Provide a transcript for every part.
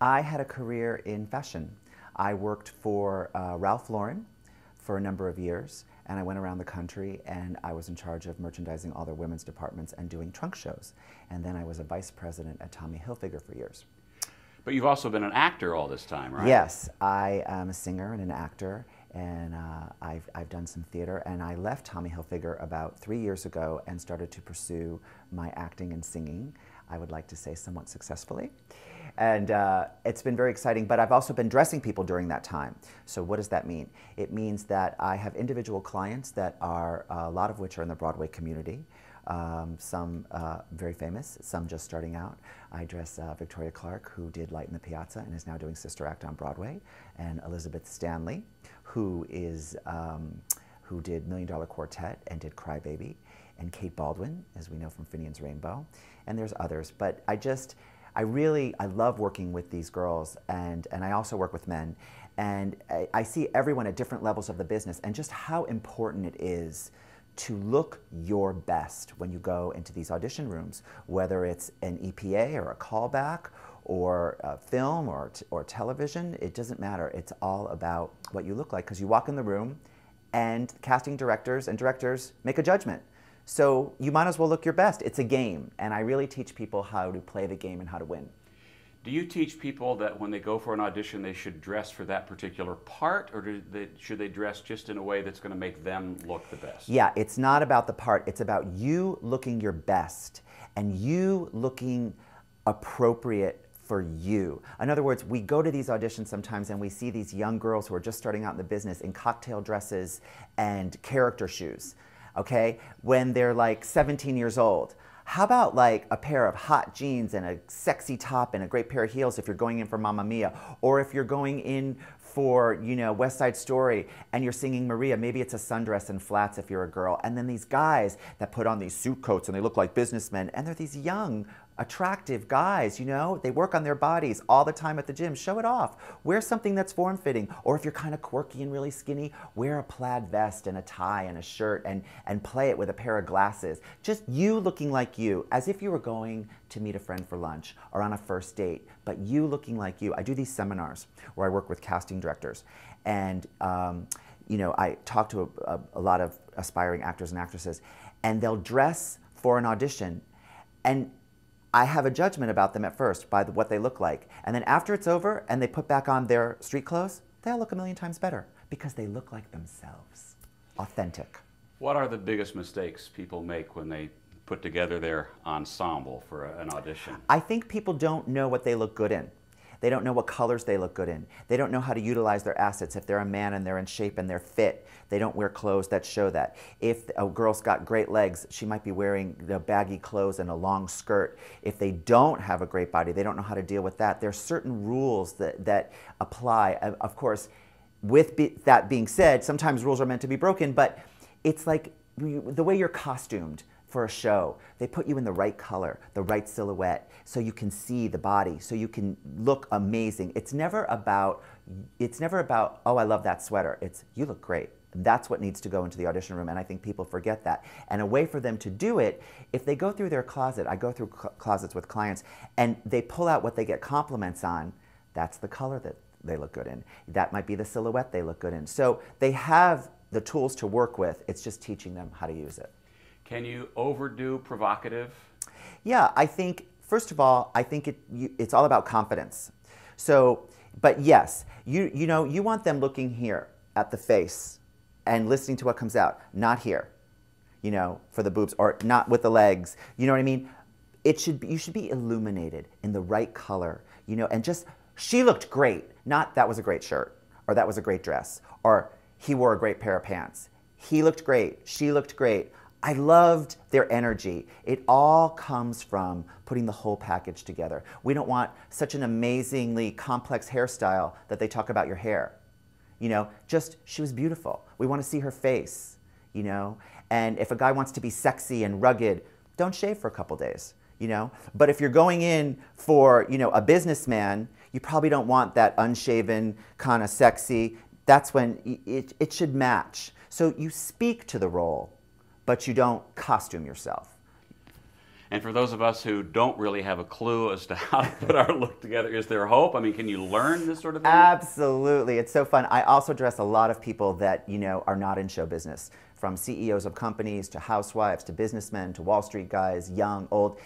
I had a career in fashion. I worked for uh, Ralph Lauren for a number of years, and I went around the country and I was in charge of merchandising all their women's departments and doing trunk shows. And then I was a vice president at Tommy Hilfiger for years. But you've also been an actor all this time, right? Yes, I am a singer and an actor, and uh, I've, I've done some theater. And I left Tommy Hilfiger about three years ago and started to pursue my acting and singing, I would like to say somewhat successfully. And uh, it's been very exciting, but I've also been dressing people during that time. So, what does that mean? It means that I have individual clients that are, uh, a lot of which are in the Broadway community. Um, some uh, very famous, some just starting out. I dress uh, Victoria Clark, who did Light in the Piazza and is now doing Sister Act on Broadway, and Elizabeth Stanley, who is um, who did Million Dollar Quartet and did Cry Baby, and Kate Baldwin, as we know from Finian's Rainbow, and there's others. But I just, I really, I love working with these girls, and and I also work with men, and I, I see everyone at different levels of the business, and just how important it is to look your best when you go into these audition rooms, whether it's an EPA or a callback or a film or, or television, it doesn't matter. It's all about what you look like because you walk in the room and casting directors and directors make a judgment. So you might as well look your best. It's a game, and I really teach people how to play the game and how to win. Do you teach people that when they go for an audition, they should dress for that particular part, or they, should they dress just in a way that's going to make them look the best? Yeah, it's not about the part, it's about you looking your best and you looking appropriate for you. In other words, we go to these auditions sometimes and we see these young girls who are just starting out in the business in cocktail dresses and character shoes, okay, when they're like 17 years old. How about like a pair of hot jeans and a sexy top and a great pair of heels if you're going in for Mamma Mia? Or if you're going in for, you know, West Side Story and you're singing Maria, maybe it's a sundress and flats if you're a girl. And then these guys that put on these suit coats and they look like businessmen and they're these young attractive guys, you know, they work on their bodies all the time at the gym. Show it off. Wear something that's form fitting. Or if you're kind of quirky and really skinny, wear a plaid vest and a tie and a shirt and, and play it with a pair of glasses. Just you looking like you, as if you were going to meet a friend for lunch or on a first date, but you looking like you. I do these seminars where I work with casting directors. And, um, you know, I talk to a, a, a lot of aspiring actors and actresses, and they'll dress for an audition. And I have a judgment about them at first by the, what they look like. And then after it's over and they put back on their street clothes, they all look a million times better because they look like themselves, authentic. What are the biggest mistakes people make when they put together their ensemble for a, an audition? I think people don't know what they look good in. They don't know what colors they look good in. They don't know how to utilize their assets. If they're a man and they're in shape and they're fit, they don't wear clothes that show that. If a girl's got great legs, she might be wearing the baggy clothes and a long skirt. If they don't have a great body, they don't know how to deal with that. There are certain rules that, that apply. Of course, with be, that being said, sometimes rules are meant to be broken, but it's like the way you're costumed for a show. They put you in the right color, the right silhouette, so you can see the body, so you can look amazing. It's never about, it's never about, oh, I love that sweater. It's, you look great. That's what needs to go into the audition room, and I think people forget that. And a way for them to do it, if they go through their closet, I go through cl closets with clients, and they pull out what they get compliments on, that's the color that they look good in. That might be the silhouette they look good in. So they have the tools to work with, it's just teaching them how to use it. Can you overdo provocative? Yeah, I think, first of all, I think it, you, it's all about confidence. So, but yes, you, you know, you want them looking here at the face and listening to what comes out, not here, you know, for the boobs, or not with the legs, you know what I mean? It should be, you should be illuminated in the right color, you know, and just, she looked great, not that was a great shirt, or that was a great dress, or he wore a great pair of pants. He looked great, she looked great. I loved their energy. It all comes from putting the whole package together. We don't want such an amazingly complex hairstyle that they talk about your hair. You know, just she was beautiful. We want to see her face, you know? And if a guy wants to be sexy and rugged, don't shave for a couple days, you know? But if you're going in for, you know, a businessman, you probably don't want that unshaven, kind of sexy. That's when it, it should match. So you speak to the role but you don't costume yourself. And for those of us who don't really have a clue as to how to put our look together, is there hope? I mean, can you learn this sort of thing? Absolutely. It's so fun. I also dress a lot of people that, you know, are not in show business, from CEOs of companies to housewives to businessmen to Wall Street guys, young, old.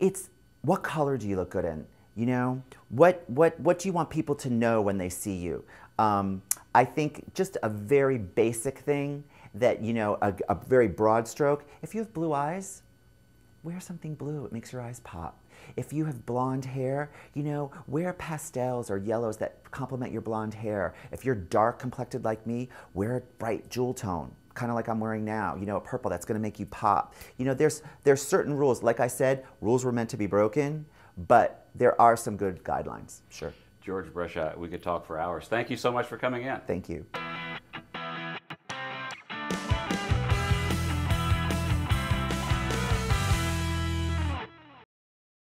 It's what color do you look good in? You know, what what what do you want people to know when they see you? Um, I think just a very basic thing that you know, a, a very broad stroke. If you have blue eyes, wear something blue. It makes your eyes pop. If you have blonde hair, you know, wear pastels or yellows that complement your blonde hair. If you're dark complected like me, wear a bright jewel tone, kind of like I'm wearing now, you know, a purple that's going to make you pop. You know, there's there's certain rules. Like I said, rules were meant to be broken, but there are some good guidelines. Sure. George Brescia, we could talk for hours. Thank you so much for coming in. Thank you.